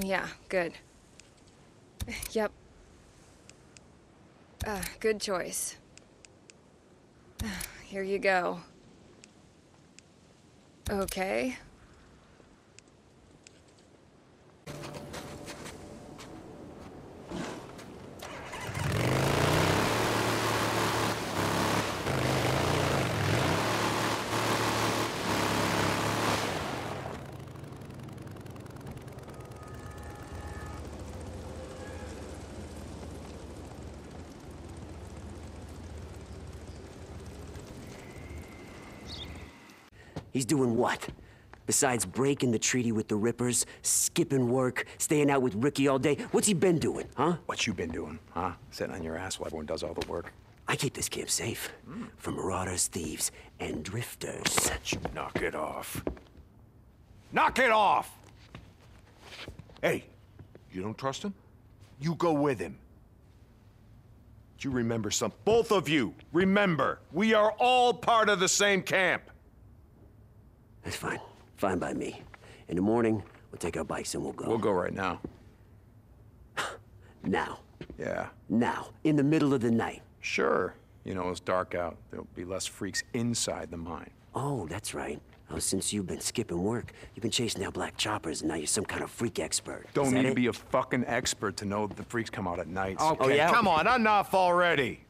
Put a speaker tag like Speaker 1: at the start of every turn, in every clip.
Speaker 1: Yeah, good. Yep. Uh, good choice. Here you go. Okay.
Speaker 2: He's doing what? Besides breaking the treaty with the Rippers, skipping work, staying out with Rikki all day, what's he been doing, huh?
Speaker 3: What you been doing, huh? Sitting on your ass while everyone does all the work.
Speaker 2: I keep this camp safe. From marauders, thieves, and drifters.
Speaker 3: You knock it off. Knock it off! Hey, you don't trust him? You go with him. Do you remember some? Both of you, remember, we are all part of the same camp.
Speaker 2: That's fine. Fine by me. In the morning, we'll take our bikes and we'll go.
Speaker 3: We'll go right now.
Speaker 2: Now.
Speaker 3: Yeah,
Speaker 2: Now. In the middle of the night.
Speaker 3: sure. You know, it's dark out. There'll be less freaks inside the mine.
Speaker 2: Oh, that's right. Oh, since you've been skipping work, you've been chasing down black choppers, and now you're some kind of freak expert.
Speaker 3: Don't
Speaker 2: that
Speaker 3: need to be a fucking expert to know the freaks come out at night.
Speaker 2: Okay, Oh, yeah?
Speaker 3: come on, enough already.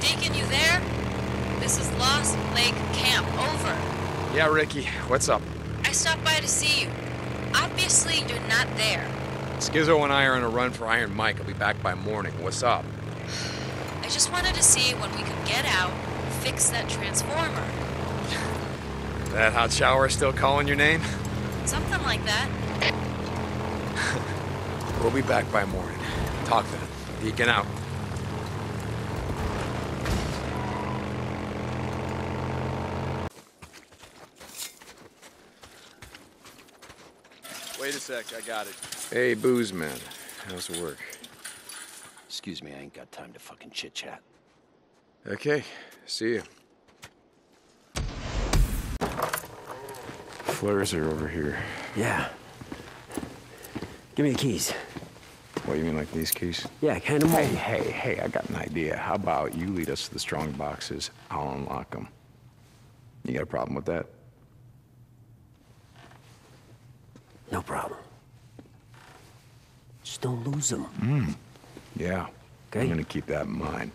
Speaker 4: Deacon, you there? This is Lost Lake Camp. Over.
Speaker 5: Yeah, Rikki, what's up?
Speaker 4: I stopped by to see you. Obviously, you're not there.
Speaker 5: Skizzo and I are on a run for Iron Mike. I'll be back by morning. What's up?
Speaker 4: I just wanted to see when we could get out, and fix that transformer.
Speaker 5: That hot shower still calling your name?
Speaker 4: Something like that.
Speaker 5: We'll be back by morning. Talk then. Deacon out. Sec, I got it. Hey, booze man. How's the work?
Speaker 2: Excuse me, I ain't got time to fucking chit chat.
Speaker 5: Okay, see you.
Speaker 3: Flares are over here.
Speaker 2: Yeah. Give me the keys.
Speaker 3: What, you mean like these keys?
Speaker 2: Yeah, hand them
Speaker 3: Hey,
Speaker 2: over.
Speaker 3: hey, hey, I got an idea. How about you lead us to the strong boxes? I'll unlock them. You got a problem with that?
Speaker 2: No problem. Just don't lose them. Hmm.
Speaker 3: Yeah.
Speaker 2: Okay.
Speaker 3: I'm gonna keep that in mind.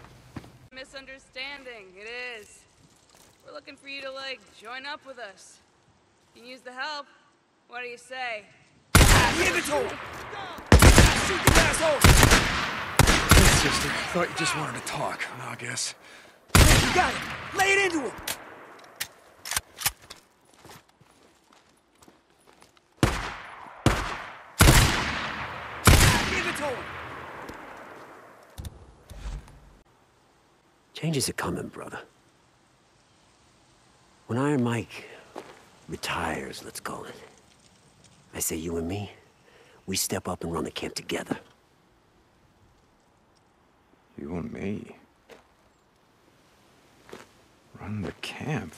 Speaker 6: Misunderstanding, it is. We're looking for you to, like, join up with us. You can use the help. What do you say?
Speaker 5: Sister, thought you just wanted to talk, I guess.
Speaker 2: You got it! Lay it into him!
Speaker 6: Give it to him!
Speaker 2: Changes are coming, brother. When Iron Mike retires, let's call it, I say you and me, we step up and run the camp together.
Speaker 3: You and me. Run the camp.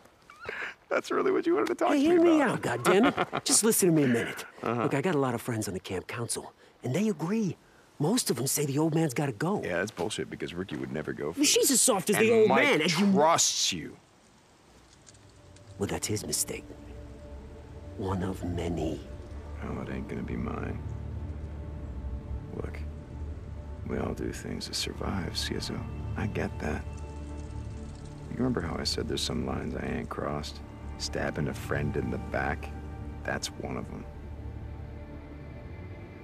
Speaker 3: That's really what you wanted to talk
Speaker 2: Hey,
Speaker 3: to
Speaker 2: hear
Speaker 3: me
Speaker 2: me
Speaker 3: about.
Speaker 2: out, goddammit. Just listen to me a minute. Uh-huh. Look, I got a lot of friends on the camp council, and they agree. Most of them say the old man's gotta go.
Speaker 3: Yeah, that's bullshit because Rikki would never go
Speaker 2: Well, she's as soft as
Speaker 3: and
Speaker 2: the old
Speaker 3: Mike
Speaker 2: man, and you-
Speaker 3: trusts you.
Speaker 2: Well, that's his mistake. One of many.
Speaker 3: Well, it ain't gonna be mine. Look, we all do things to survive, Skizzo. I get that. You remember how I said there's some lines I ain't crossed? Stabbing a friend in the back? That's one of them.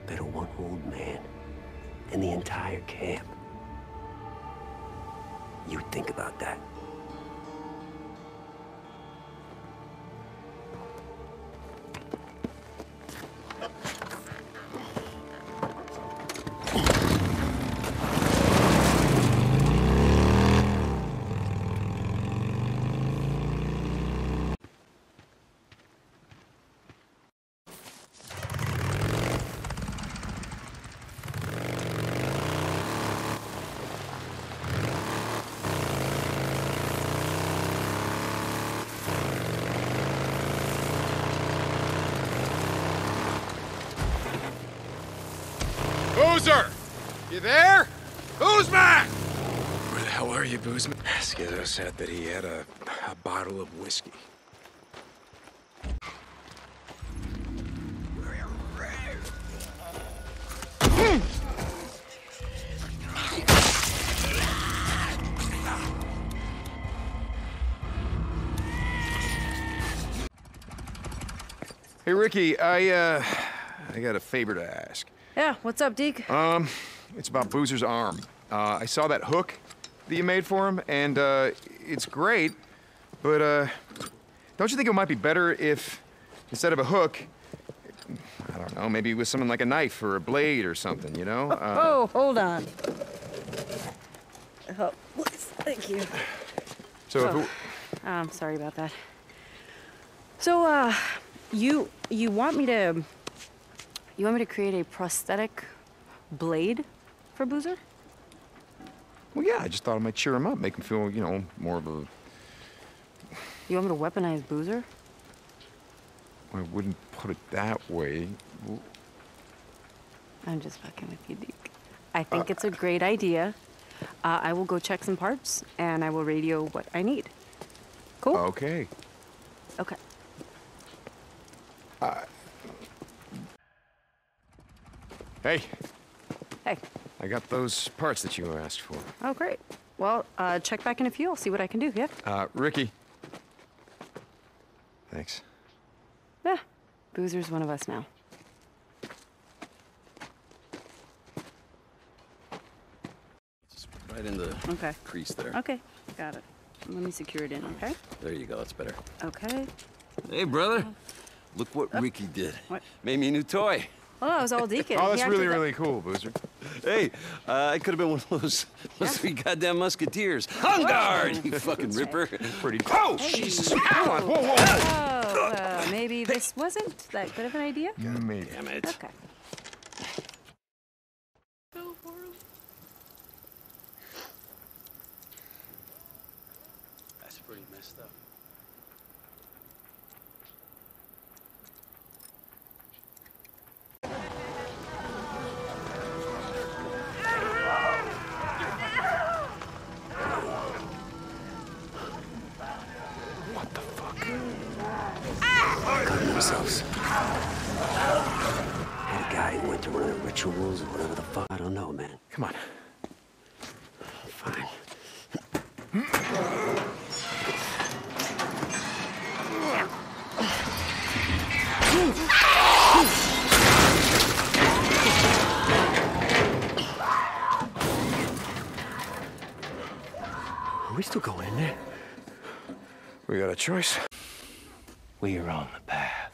Speaker 2: Better one old man than the entire camp. You think about that.
Speaker 3: Are you, Boozman? Skizzo said that he had a, a bottle of whiskey. Hey, Rikki, I, uh, I got a favor to ask.
Speaker 7: Yeah, what's up, Deke?
Speaker 3: Um, it's about Boozer's arm. Uh, I saw that hook that you made for him, and, uh, it's great, but, uh, don't you think it might be better if, instead of a hook, I don't know, maybe with something like a knife or a blade or something, you know? Uh,
Speaker 7: oh, hold on. Oh, thank you.
Speaker 3: so if it,
Speaker 7: I'm sorry about that. So, uh, you you want me to you want me to create a prosthetic blade for Boozer?
Speaker 3: Well, yeah, I just thought it might cheer him up, make him feel, you know, more of a,
Speaker 7: You want me to weaponize Boozer?
Speaker 3: I wouldn't put it that way.
Speaker 7: I'm just fucking with you, Deke. I think it's a great idea. Uh, I will go check some parts and I will radio what I need. Cool.
Speaker 3: Okay.
Speaker 7: Okay.
Speaker 3: Hey,
Speaker 7: Hey.
Speaker 3: I got those parts that you asked for.
Speaker 7: Oh, great. Well, uh, check back in a few. I'll see what I can do. Yeah.
Speaker 3: Uh, Rikki. Thanks.
Speaker 7: Yeah. Boozer's one of us now.
Speaker 8: Just right in the
Speaker 7: Okay.
Speaker 8: crease there.
Speaker 7: Okay. Got it. Let me secure it in. Okay.
Speaker 8: There you go. That's better.
Speaker 7: Okay.
Speaker 8: Hey, brother. Look what Rikki did.
Speaker 7: What?
Speaker 8: Made me a new toy.
Speaker 7: Oh, that was all Deacon.
Speaker 3: Oh, that's
Speaker 7: acted
Speaker 3: really, really cool, Boozer.
Speaker 8: Hey, uh, I could have been one of those, those three goddamn musketeers. On guard, you fucking ripper.
Speaker 3: Pretty. Oh, Jesus! Come on! Whoa, whoa, whoa!
Speaker 7: Oh, uh, maybe this wasn't that good of an idea?
Speaker 3: Maybe.
Speaker 8: Damn it.
Speaker 7: Okay.
Speaker 2: Don't know, man.
Speaker 3: Come on.
Speaker 2: Fine. Are we still going in there?
Speaker 3: We got a choice.
Speaker 9: We are on the path.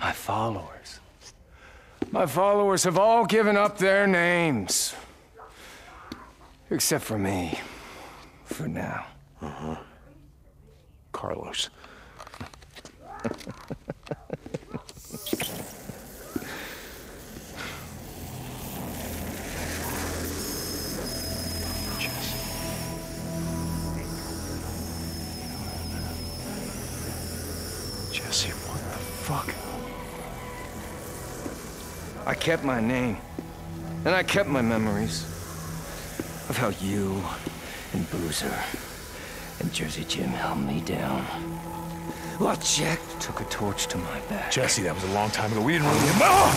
Speaker 9: My followers. My followers have all given up their names. Except for me. For now.
Speaker 3: Uh-huh.
Speaker 9: Carlos. kept my name. And I kept my memories. Of how you and Boozer and Jersey Jim held me down. While Jack took a torch to my back.
Speaker 3: Jesse, that was a long time ago. We didn't really. Oh!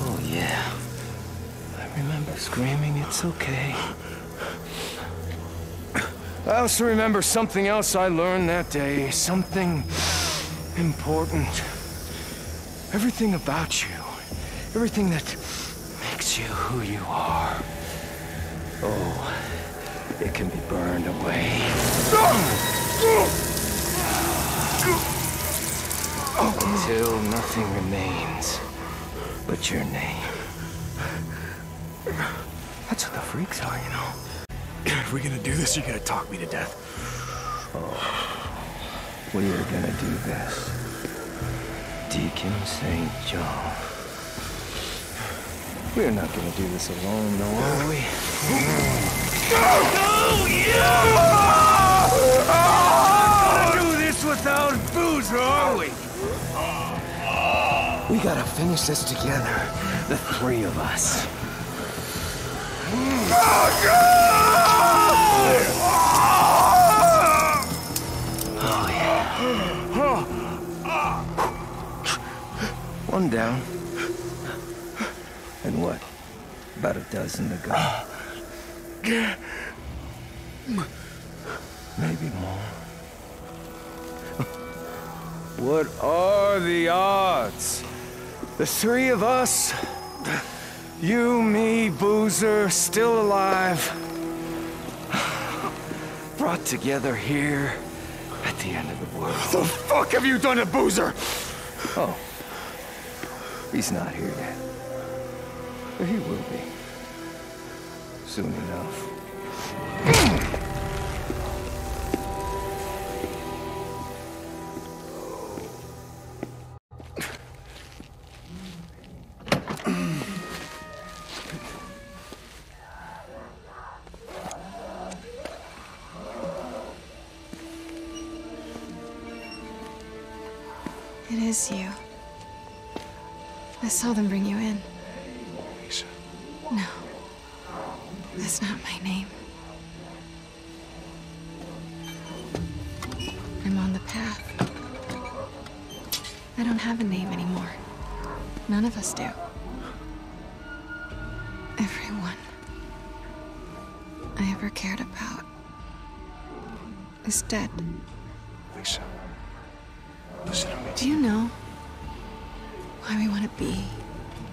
Speaker 9: Oh, yeah. I remember screaming, it's okay. I also remember something else I learned that day. Something important. Everything about you. Everything that makes you who you are. Oh, it can be burned away. Until nothing remains but your name. That's what the freaks are, you know.
Speaker 3: If we're gonna do this, you're gonna talk me to death.
Speaker 9: Oh, We are gonna do this. Deacon St. John. We're not gonna do this alone, though, are we?
Speaker 5: do this without Boozer, are we?
Speaker 9: We gotta finish this together. The three of us. Oh, One down. And what? About a dozen to go. Maybe more. What are the odds? The three of us, you, me, Boozer, still alive, brought together here at the end of the world.
Speaker 10: What the fuck have you done to Boozer?
Speaker 9: Oh, he's not here yet. But he will be. Soon enough.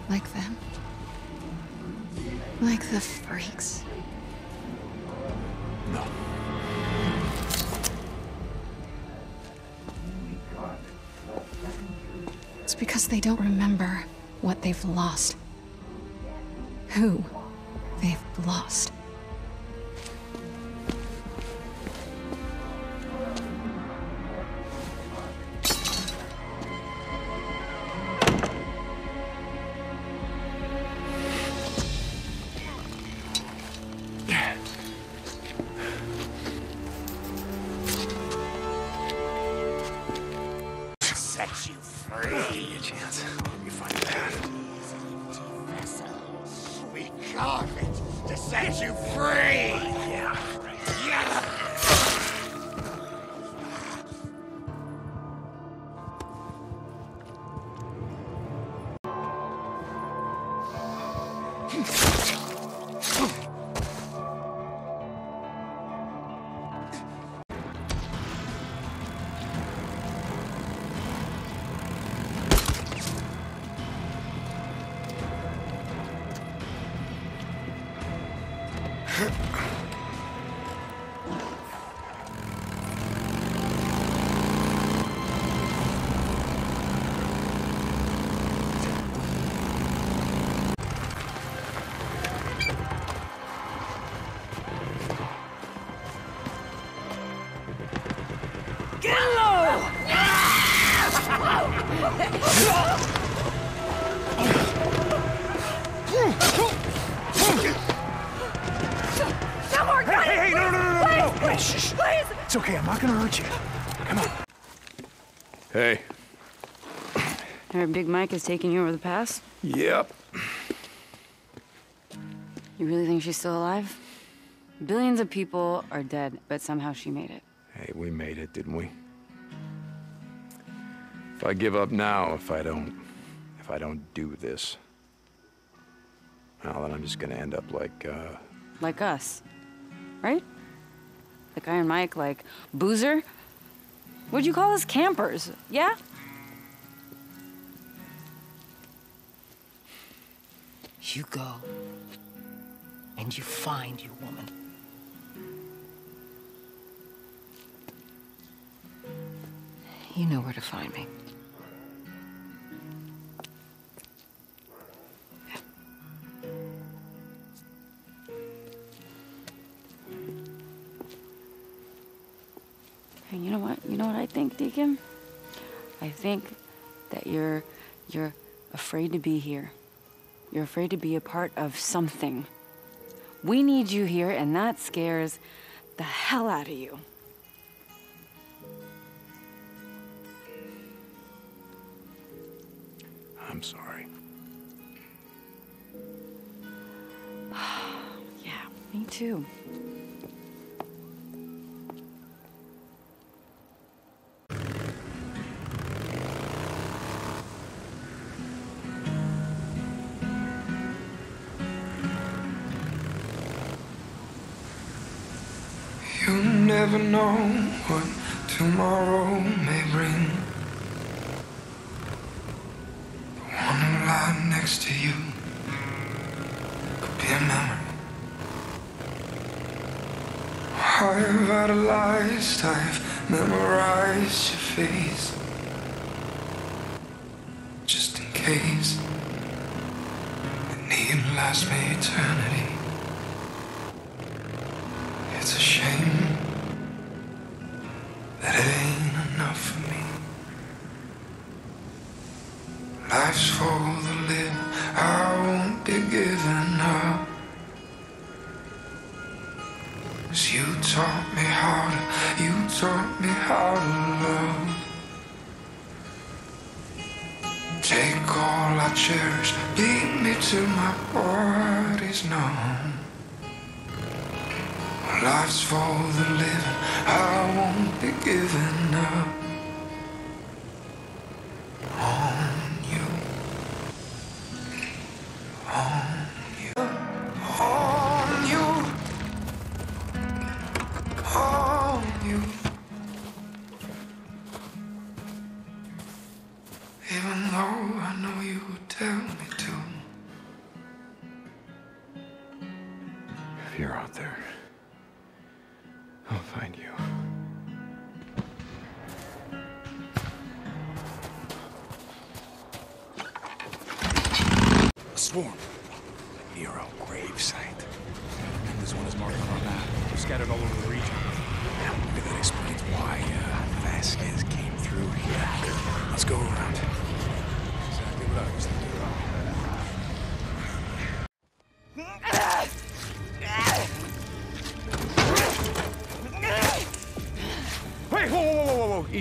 Speaker 11: Like them? Like the freaks.
Speaker 10: No.
Speaker 11: It's because they don't remember what they've lost. Who they've lost.
Speaker 7: Big Mike is taking you over the pass?
Speaker 3: Yep.
Speaker 7: You really think she's still alive? Billions of people are dead, but somehow she made it.
Speaker 3: Hey, we made it, didn't we? If I give up now, if I don't, if I don't do this, well, then I'm just gonna end up like, uh,
Speaker 7: Like us. Right? Like Iron Mike, like Boozer? What'd you call us? Campers, yeah?
Speaker 12: You go. And you find your woman. You know where to find me.
Speaker 7: And you know what? You know what I think, Deacon? I think that you're you're afraid to be here. You're afraid to be a part of something. We need you here, and that scares the hell out of you.
Speaker 9: I'm sorry.
Speaker 7: yeah, me too.
Speaker 13: Never know what tomorrow may bring. The one who lied next to you could be a memory. I've idolized, I've memorized your face. Just in case it need last me eternity. It's a shame that ain't enough for me. Life's for the living, I won't be giving up. 'Cause you taught me how to, you taught me how to love. Take all I cherish, beat me till my body's numb. Life's for the living, giving up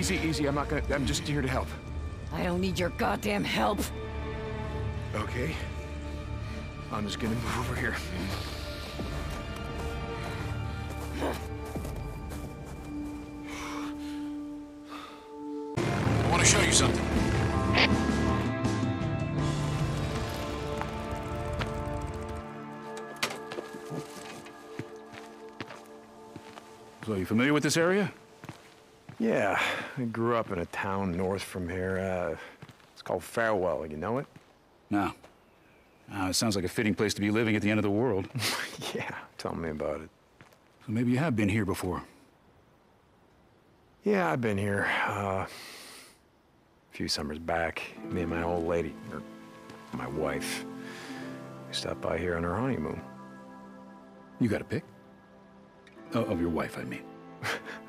Speaker 9: Easy, easy. I'm not gonna. I'm just here to help.
Speaker 7: I don't need your goddamn help.
Speaker 9: Okay. I'm just gonna move over here. I want to show you something. So, you familiar with this area?
Speaker 3: Yeah, I grew up in a town north from here. Uh, it's called Farewell. You know it?
Speaker 14: No. Uh, it sounds like a fitting place to be living at the end of the world.
Speaker 3: yeah, tell me about it.
Speaker 14: So maybe you have been here before.
Speaker 3: Yeah, I've been here. Uh, a few summers back, me and my old lady, or my wife, we stopped by here on our honeymoon.
Speaker 14: You got a pic? Oh, of your wife, I mean.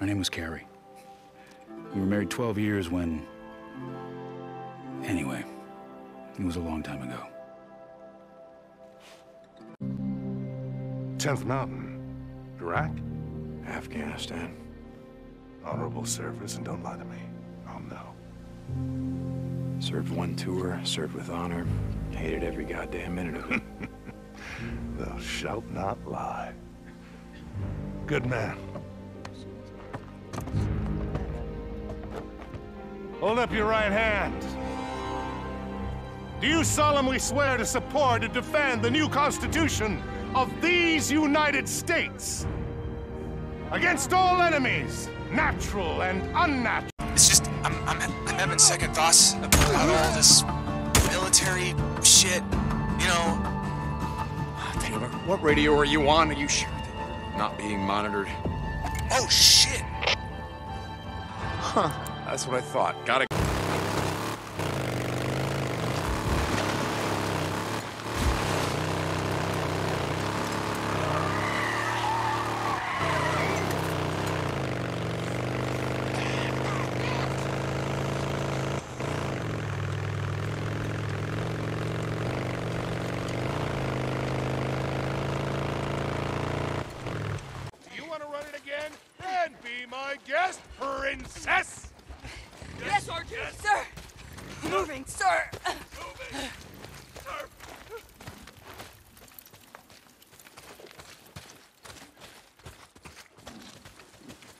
Speaker 14: Her name was Carrie. We were married 12 years when. Anyway, it was a long time ago.
Speaker 15: 10th Mountain. Iraq?
Speaker 3: Afghanistan.
Speaker 15: Honorable service, and don't lie to me. I'll know.
Speaker 3: Served one tour, served with honor. Hated every goddamn minute of it.
Speaker 15: Thou shalt not lie. Good man. Hold up your right hand. Do you solemnly swear to support and defend the new Constitution of these United States? Against all enemies, natural and unnatural.
Speaker 16: It's just, I'm, I'm, I'm having second thoughts about all this military shit. You know, ah,
Speaker 5: Taylor, what radio are you on? Are you sure that not being monitored?
Speaker 16: oh shit!
Speaker 5: Huh. That's what I thought. Gotta.
Speaker 15: You want to run it again? Then be my guest, princess!
Speaker 6: Yes, Sergeant. Sir. Moving, sir.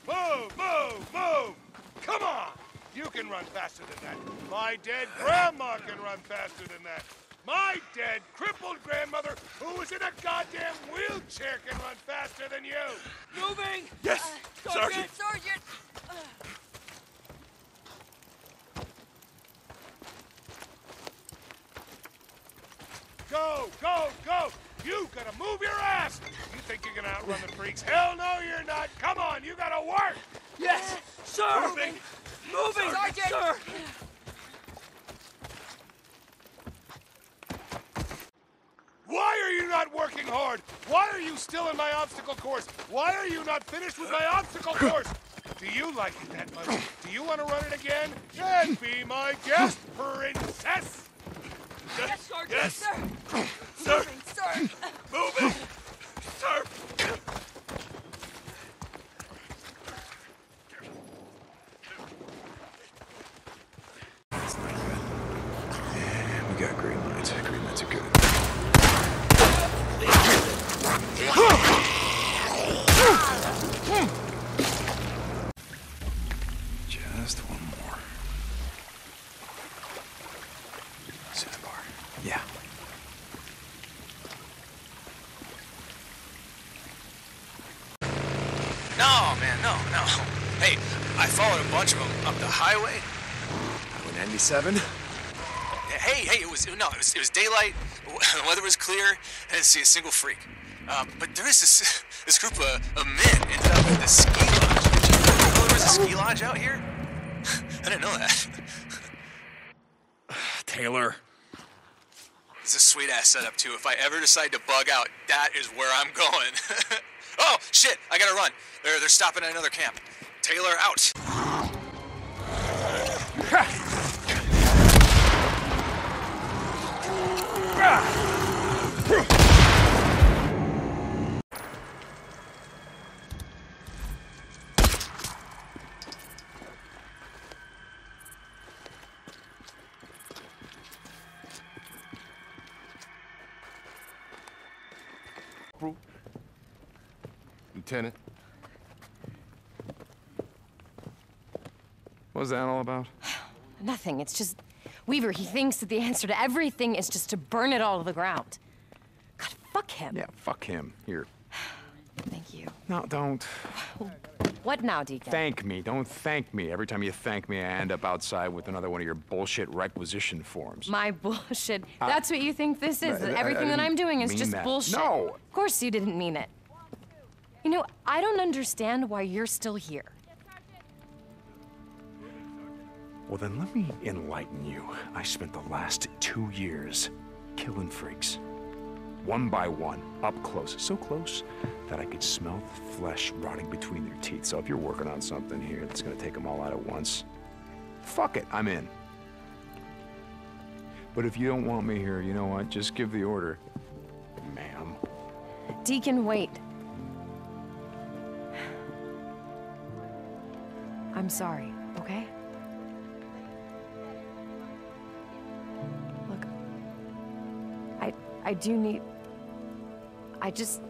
Speaker 15: Move, move, move! Come on! You can run faster than that. My dead grandma can run faster than that. My dead, crippled grandmother, who was in a goddamn wheelchair, can run faster than you.
Speaker 6: Moving.
Speaker 15: Yes, uh,
Speaker 6: Sergeant. Sergeant. Uh.
Speaker 15: Go, go, go! You gotta move your ass! You think you're gonna outrun the freaks? Hell no, you're not! Come on, you gotta work!
Speaker 6: Yes, sir.
Speaker 15: Moving!
Speaker 6: Moving, Sergeant. Sir.
Speaker 15: Why are you not working hard? Why are you still in my obstacle course? Why are you not finished with my obstacle course? Do you like it that much? Do you want to run it again? Then be my guest, princess!
Speaker 6: Yes, Sergeant.
Speaker 15: Yes.
Speaker 6: Sir.
Speaker 15: Sir.
Speaker 6: Moving, sir.
Speaker 15: Moving! Sir!
Speaker 3: Yeah, we got green lights. Green lights are good. Just one more. See the bar? Yeah.
Speaker 16: No, man, no, no. Hey, I followed a bunch of them up the highway.
Speaker 3: Highway 97?
Speaker 16: Hey, hey, it was no, it was, it was daylight. The weather was clear. I didn't see a single freak. Um, but there is this this group of, of men ended up at the ski lodge. Did you know there was a ski lodge out here? I didn't know that.
Speaker 14: Taylor.
Speaker 16: It's a sweet ass setup too. If I ever decide to bug out, that is where I'm going. oh shit! I gotta run. They're they're stopping at another camp. Taylor out.
Speaker 9: Lieutenant. What was that all about?
Speaker 12: Nothing. It's just. Weaver, he thinks that the answer to everything is just to burn it all to the ground. God, fuck him.
Speaker 3: Yeah, fuck him. Here.
Speaker 12: Thank you.
Speaker 3: No, don't.
Speaker 12: What now, Deacon?
Speaker 3: Thank me. Don't thank me. Every time you thank me, I end up outside with another one of your bullshit requisition forms.
Speaker 12: My bullshit.
Speaker 3: I-
Speaker 12: That's what you think this is.
Speaker 3: I- I-
Speaker 12: everything
Speaker 3: I
Speaker 12: that I'm doing is just
Speaker 3: that.
Speaker 12: bullshit.
Speaker 3: No.
Speaker 12: Of course you didn't mean it. You know, I don't understand why you're still here.
Speaker 3: Well, then let me enlighten you. I spent the last two years killing freaks. One by one, up close. So close that I could smell the flesh rotting between their teeth. So if you're working on something here that's gonna take them all out at once, fuck it, I'm in. But if you don't want me here, you know what? Just give the order, ma'am.
Speaker 12: Deacon, wait. I'm sorry, okay? I I do need I just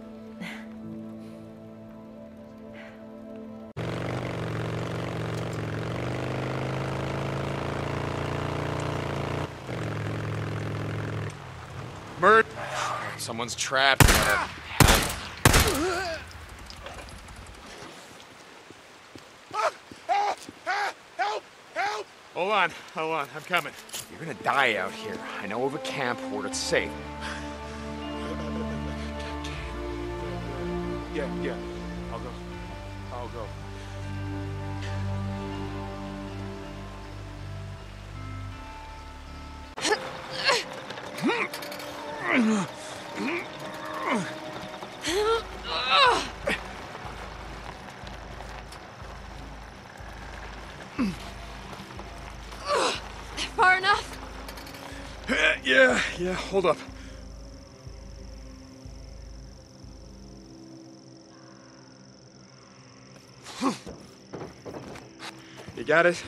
Speaker 5: Mert. Someone's trapped.
Speaker 15: Help! Help!
Speaker 5: Hold on, hold on, I'm coming.
Speaker 3: You're gonna die out here. I know of a camp where it's safe.
Speaker 15: Yeah, yeah. I'll go. I'll go.
Speaker 1: Far enough?
Speaker 5: Yeah, yeah, hold up. Got it?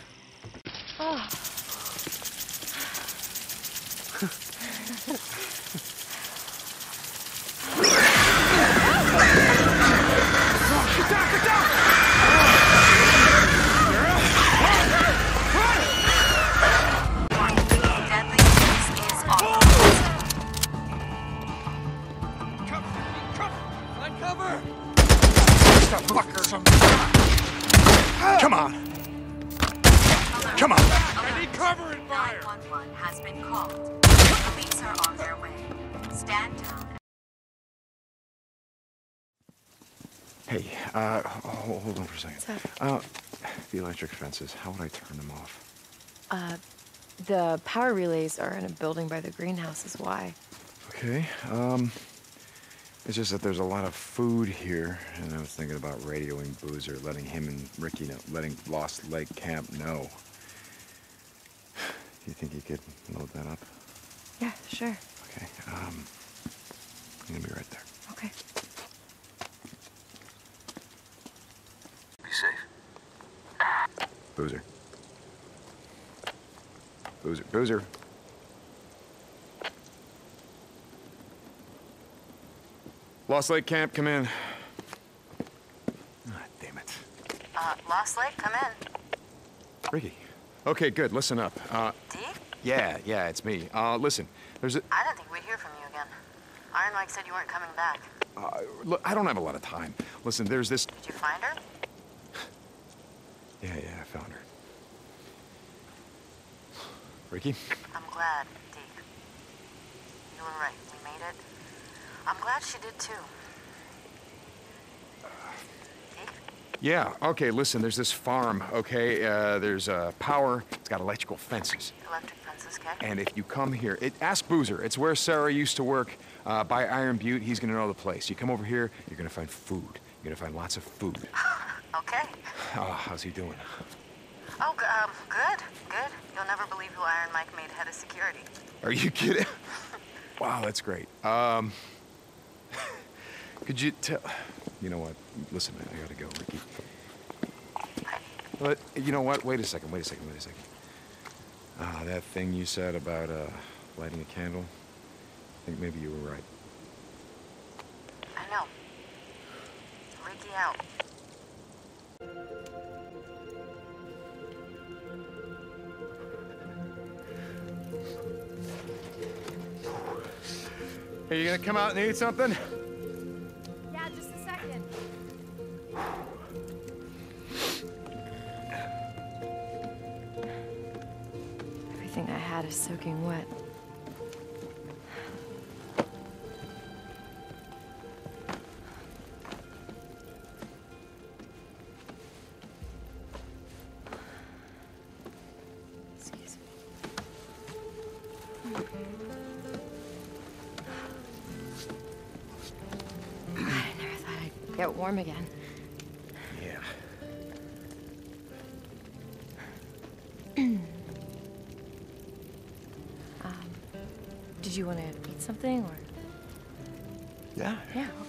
Speaker 3: Hold, hold on for a second. Uh, the electric fences, how would I turn them off?
Speaker 12: Uh, the power relays are in a building by the greenhouse, is why.
Speaker 3: Okay, um, it's just that there's a lot of food here, and I was thinking about radioing Boozer, letting him and Rikki know, letting Lost Lake Camp know. Do you think you could load that up?
Speaker 12: Yeah, sure.
Speaker 3: Okay, um, I'm gonna be right there.
Speaker 12: Okay.
Speaker 3: Be safe. Boozer. Boozer. Boozer. Lost Lake Camp, come in. Ah, damn it.
Speaker 17: Uh, Lost Lake, come in.
Speaker 3: Rikki. Okay, good. Listen up. Uh,
Speaker 17: Deke?
Speaker 3: yeah, yeah, it's me. Uh, listen, there's a.
Speaker 17: I didn't think we'd hear from you again. Iron Mike said you weren't coming back.
Speaker 3: Uh, look, I don't have a lot of time. Listen, there's this.
Speaker 17: Did you find her?
Speaker 3: Yeah, yeah, I found her. Rikki?
Speaker 17: I'm glad, Deke. You were right. We made it. I'm glad she did too.
Speaker 3: Yeah, okay, listen, there's this farm, okay? Uh, there's uh, power, it's got electrical fences.
Speaker 17: Electric fences, okay?
Speaker 3: And if you come here, it, ask Boozer. It's where Sarah used to work uh, by Iron Butte. He's gonna know the place. You come over here, you're gonna find food. You're gonna find lots of food.
Speaker 17: Okay.
Speaker 3: Oh, how's he doing?
Speaker 17: Oh, g- um, good, good. You'll never believe who Iron Mike made head of security.
Speaker 3: Are you kidding? wow, that's great. Um, could you tell? You know what? Listen, man, I gotta go, Rikki. But you know what? Wait a second. Wait a second. Wait a second. Ah, that thing you said about uh, lighting a candle. I think maybe you were right.
Speaker 17: I know. Ricky out.
Speaker 3: Are you gonna come out and eat something?
Speaker 12: Yeah, just a second. Everything I had is soaking wet. Warm again.
Speaker 3: Yeah.
Speaker 12: um, did you want to eat something or?
Speaker 3: Yeah.
Speaker 12: Yeah. God,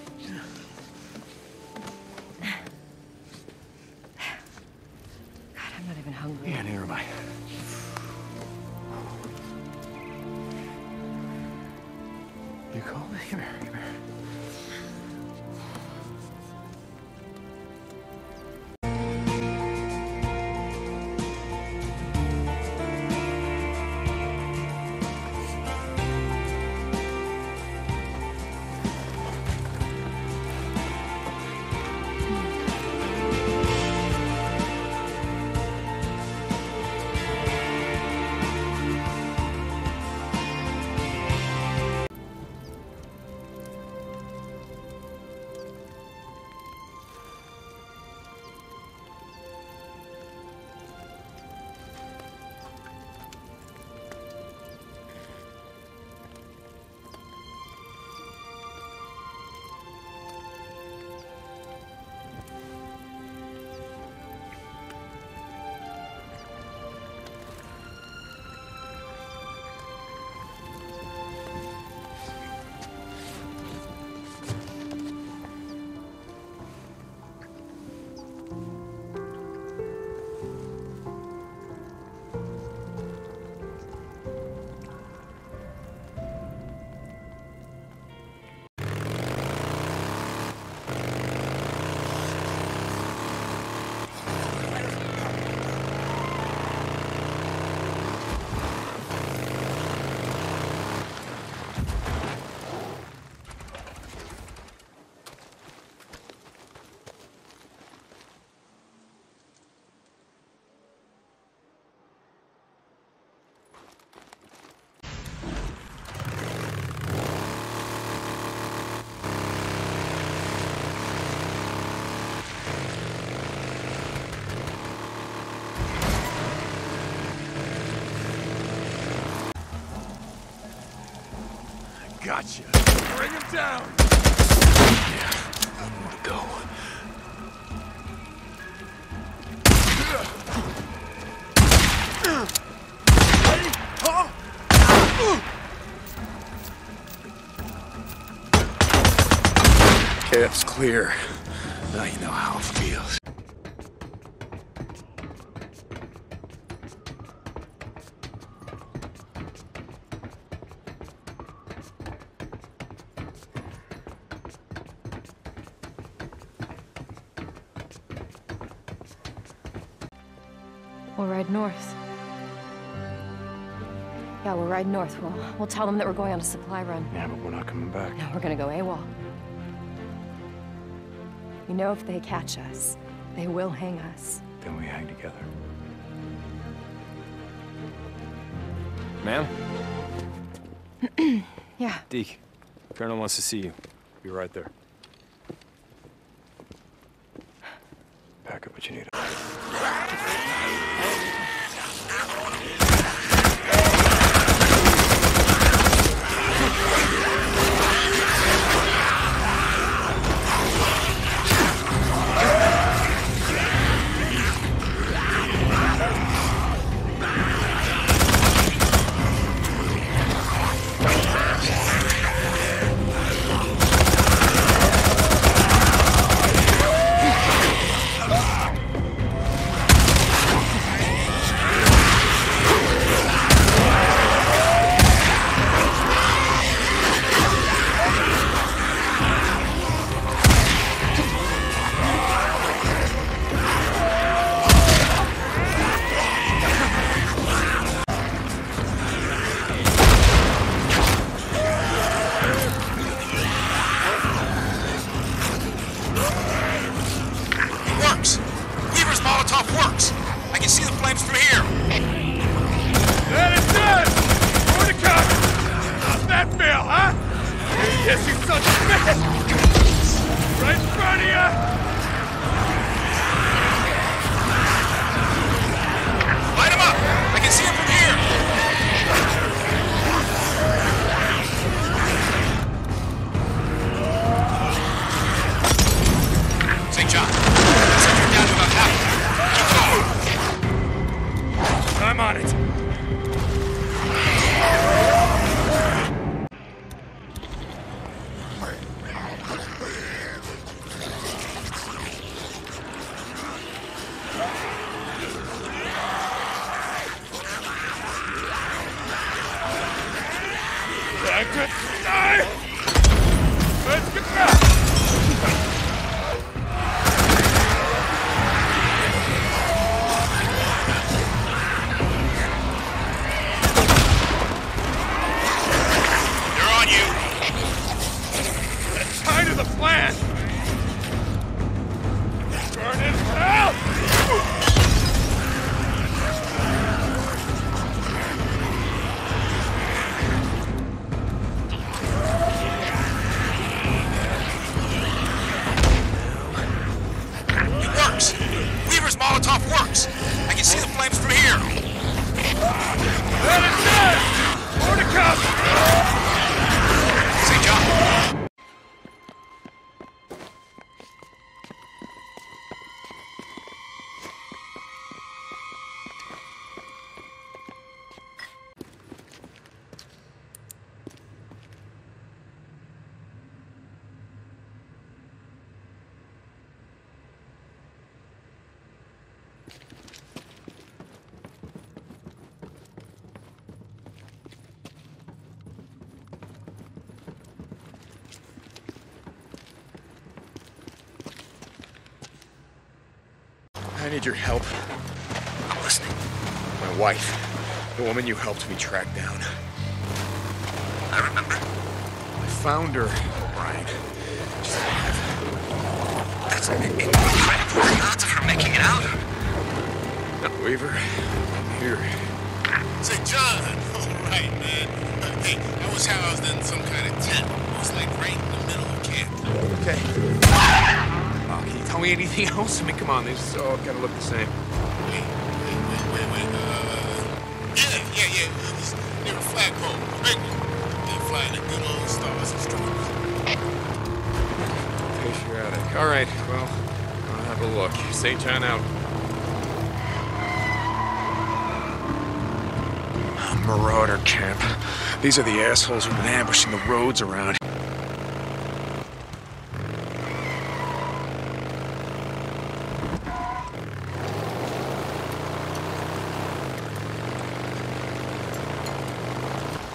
Speaker 15: Gotcha. Bring him down.
Speaker 14: Go.
Speaker 3: Camp's clear.
Speaker 12: North. We'll, we'll tell them that we're going on a supply run.
Speaker 3: Yeah, but we're not coming back.
Speaker 12: No, we're gonna go AWOL. You know if they catch us, they will hang us.
Speaker 3: Then we hang together.
Speaker 9: Ma'am?
Speaker 12: Yeah.
Speaker 9: Deke. Colonel wants to see you. Be right there.
Speaker 3: Pack up what you need.
Speaker 5: I
Speaker 3: need your help.
Speaker 5: I'm listening.
Speaker 3: My wife. The woman you helped me track down.
Speaker 5: I remember.
Speaker 3: I found her, alive.
Speaker 5: That's incredible. Odds of her making it out.
Speaker 3: Weaver, I'm here.
Speaker 18: St. John! All right, man. Hey, that was how I was in some kind of tent. It was like right in the middle of camp.
Speaker 3: Okay. Can you tell me anything else? I mean, come on, these all kind of look the same.
Speaker 18: Wait, wait, wait, wait, wait. Uh, yeah, yeah, yeah. It was near a flagpole. Right? Yeah, flying the good old stars and stripes.
Speaker 5: Patriotic. All right, well, I'll have a look. St. John out. Marauder camp. These are the assholes who've been ambushing the roads around.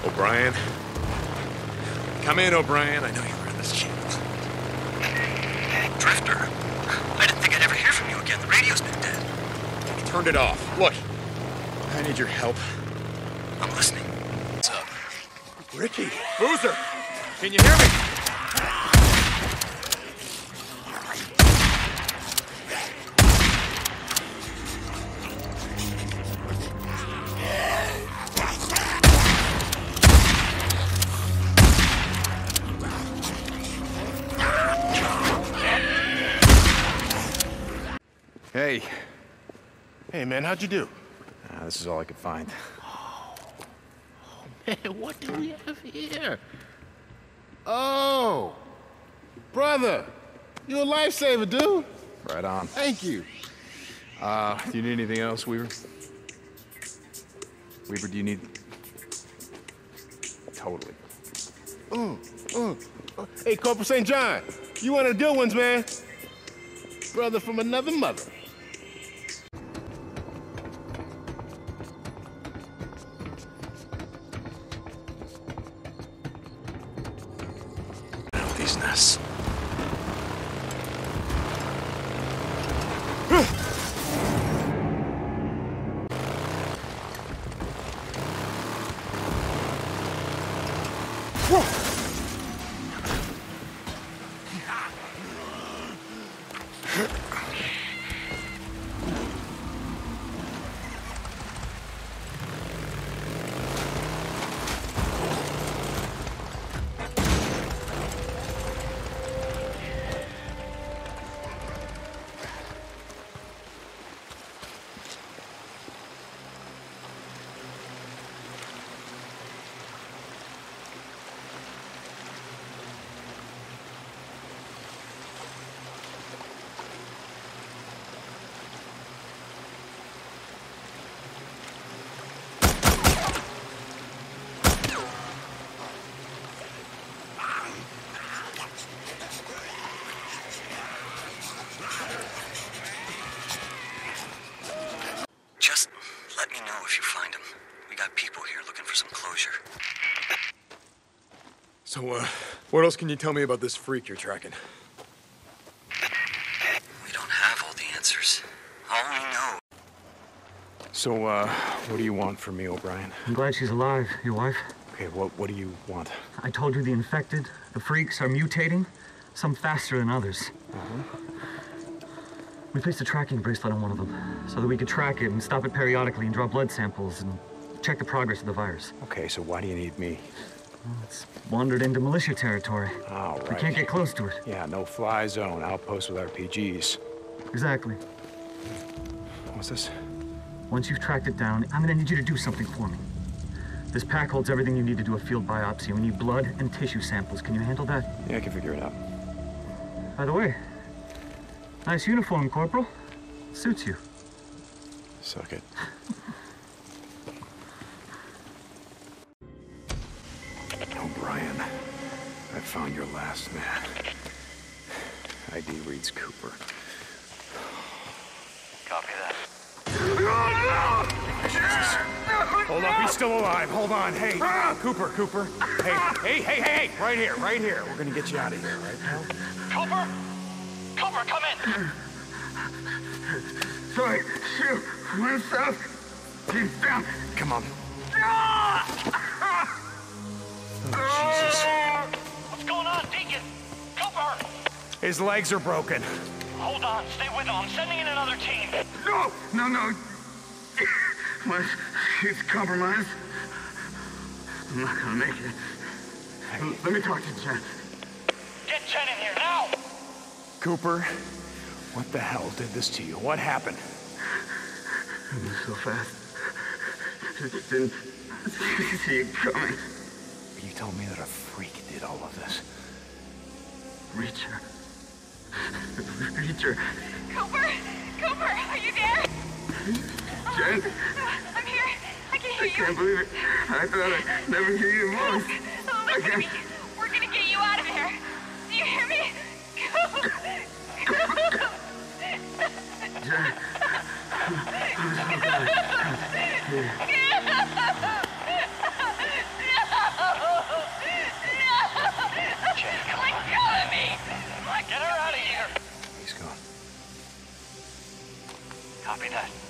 Speaker 5: O'Brien. Come in, O'Brien. I know you were in this channel.
Speaker 19: Drifter. I didn't think I'd ever hear from you again. The radio's been dead.
Speaker 5: Turned it off. Look, I need your help.
Speaker 19: I'm listening. What's up?
Speaker 5: Rikki. Boozer. Can you hear me?
Speaker 18: Man, how'd you do?
Speaker 3: Ah, this is all I could find.
Speaker 18: Oh, man, what do we have here? Oh, brother, you a lifesaver, dude.
Speaker 3: Right on.
Speaker 18: Thank you.
Speaker 3: Uh, do you need anything else, Weaver? Weaver, do you need... Totally.
Speaker 18: Mm, mm. Uh, Hey, Corporal St. John, you one of the good ones, man. Brother from another mother.
Speaker 5: So, uh, what else can you tell me about this freak you're tracking?
Speaker 19: We don't have all the answers. All we know.
Speaker 3: So, uh, what do you want from me, O'Brien?
Speaker 20: I'm glad she's alive, your wife.
Speaker 3: Okay, what, what do you want?
Speaker 20: I told you the infected, the freaks, are mutating, some faster than others. We placed a tracking bracelet on one of them so that we could track it and stop it periodically and draw blood samples and check the progress of the virus.
Speaker 3: Okay, so why do you need me?
Speaker 20: Well, it's wandered into militia territory.
Speaker 3: All right.
Speaker 20: We can't get close to it.
Speaker 3: Yeah, no fly zone, outpost with RPGs.
Speaker 20: Exactly.
Speaker 3: What's this?
Speaker 20: Once you've tracked it down, I'm gonna need you to do something for me. This pack holds everything you need to do a field biopsy. We need blood and tissue samples. Can you handle that?
Speaker 3: Yeah, I can figure it out.
Speaker 20: By the way, nice uniform, Corporal. Suits you.
Speaker 3: Suck it.
Speaker 9: Hold up, he's still alive. Hold on. Hey, Cooper, Cooper. Hey, hey, hey, hey, hey. Right here, right here. We're gonna get you out of here, right, pal?
Speaker 19: Cooper! Cooper, come in!
Speaker 10: Sorry, shoot. Went south. He's down.
Speaker 9: Come on. Ah! Oh, Jesus.
Speaker 19: What's going on, Deacon? Cooper!
Speaker 9: His legs are broken.
Speaker 19: Hold on, stay with him. I'm sending in another team.
Speaker 10: No, no, no. What? He's compromised. I'm not gonna make it. Let me talk to Jen.
Speaker 19: Get Jen in here now!
Speaker 9: Cooper, what the hell did this to you? What happened?
Speaker 10: It was so fast. I just didn't see it coming.
Speaker 3: You told me that a freak did all of this.
Speaker 10: Reacher. Reacher.
Speaker 12: Cooper! Cooper, are you there?
Speaker 10: Jen,
Speaker 12: I'm here. I can hear you.
Speaker 10: I can't believe it. I thought I'd never hear your voice.
Speaker 12: Oh,
Speaker 10: I
Speaker 12: listen to
Speaker 10: can't.
Speaker 12: me. We're gonna get you out of here. Do you hear me? Coop! Coop!
Speaker 10: Jen.
Speaker 5: Get her out of here!
Speaker 21: He's gone.
Speaker 5: Copy that. O'Brien out.